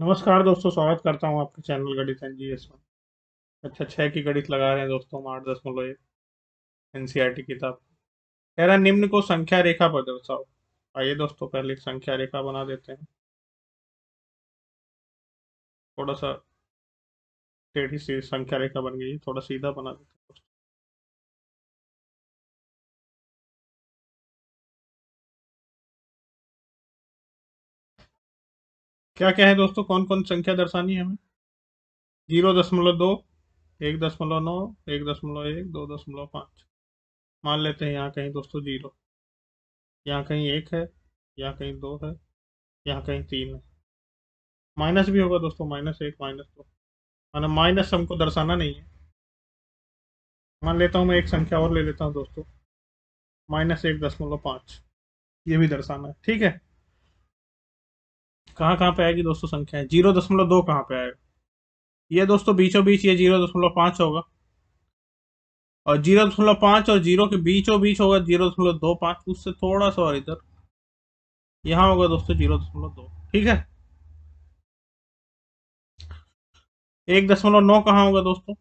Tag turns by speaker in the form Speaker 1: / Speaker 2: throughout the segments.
Speaker 1: नमस्कार दोस्तों, स्वागत करता हूँ आपके चैनल गणित एन जी में। अच्छा छः की गणित लगा रहे हैं दोस्तों हम, आठ दशमलव एक एन सी आर टी किताब। कह रहा निम्न को संख्या रेखा पर दर्शाओ। आइए दोस्तों, पहले संख्या रेखा बना देते हैं। थोड़ा सा टेढ़ी सी संख्या रेखा बन गई, थोड़ा सीधा बना देते हैं क्या क्या है दोस्तों? कौन कौन संख्या दर्शानी है हमें? ज़ीरो दशमलव दो, एक दशमलव नौ, एक दशमलव एक, दो दशमलव पाँच। मान लेते हैं यहाँ कहीं दोस्तों ज़ीरो। यहाँ कहीं एक है, यहाँ कहीं दो है, यहाँ कहीं तीन है। माइनस भी होगा दोस्तों, माइनस एक, माइनस दो। माना माइनस हमको दर्शाना नहीं है। मान लेता हूँ मैं एक संख्या और ले लेता हूँ दोस्तों। माइनस एक दशमलव पाँच। ये भी दर्शाना है, ठीक है? कहाँ कहाँ पे आएगी दोस्तों संख्या? ज़ीरो दशमलव दो कहाँ पे आएगा? ये दोस्तों बीचों बीच ये ज़ीरो दशमलव पाँच होगा। और ज़ीरो दशमलव पाँच और ज़ीरो के बीचों बीच होगा ज़ीरो दशमलव दो पाँच। उससे थोड़ा सा और इधर। यहाँ होगा दोस्तों ज़ीरो दशमलव दो। ठीक है? एक दशमलव नौ कहाँ होगा दोस्तों?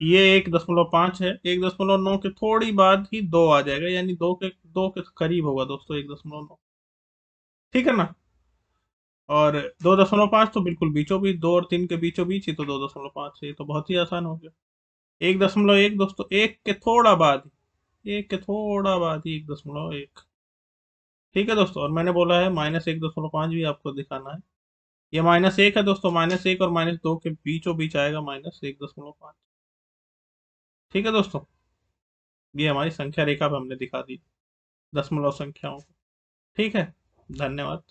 Speaker 1: ये एक दशमलव पाँच है। एक दशमलव नौ के थोड़ी बाद ही दो आ जाएगा। यानी दो के दो के करीब होगा दोस्तों एक दशमलव नौ। ठीक है ना? और दो दशमलव पाँच तो बिल्कुल बीचों बीच, दो और तीन के बीचों बीच ही तो दो दशमलव पाँच है तो बहुत ही आसान हो गया। एक दशमलव एक दोस्तों, एक के थोड़ा बाद एक के थोड़ा बाद ही एक दशमलव एक। ठीक है दोस्तों, और मैंने बोला है माइनस एक दशमलव पाँच भी आपको दिखाना है। ये माइनस एक है दोस्तों, माइनस एक और माइनस दो के बीचों बीच आएगा माइनस एक दशमलव पाँच। ठीक है दोस्तों, ये हमारी संख्या रेखा पे हमने दिखा दी, दशमलव संख्याओं को। ठीक है, धन्यवाद।